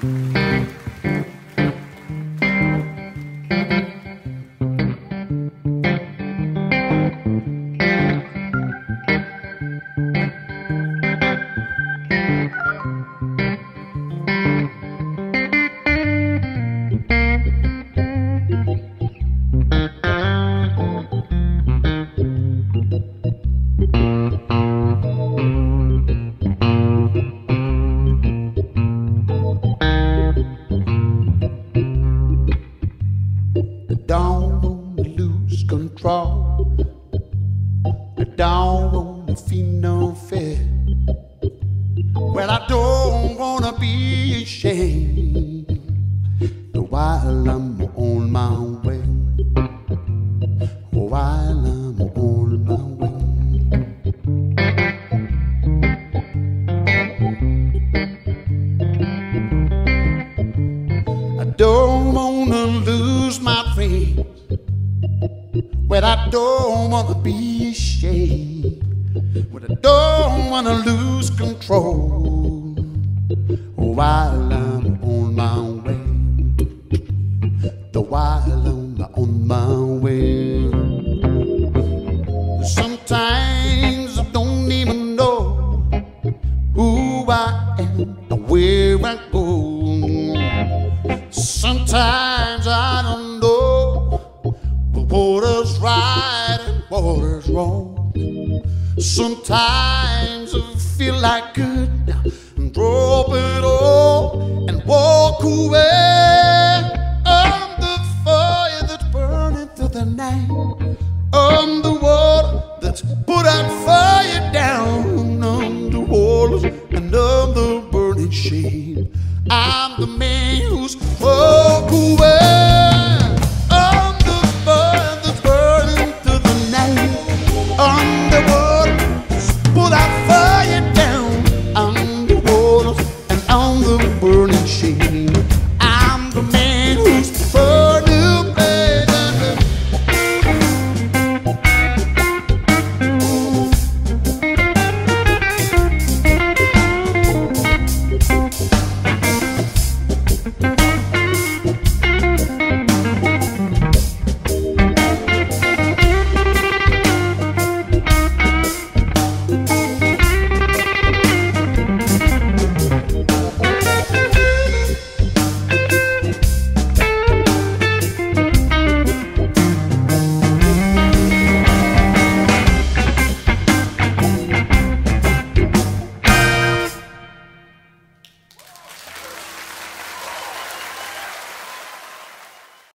don't I don't wanna feel no fear. Well, I don't wanna be ashamed while I'm on my way. While I'm on my way. I don't wanna lose my friends. Well, I don't wanna be ashamed. Well, I don't wanna lose control while I'm on my way. The while I'm on my way. Sometimes I don't even know who I am or where I go. Sometimes right and what is wrong. Sometimes I feel like good and drop it all and walk away. I'm the fire that's burning through the night. I'm the water that's put out fire down on the walls and I'm the burning shade. I'm the man who's walk away.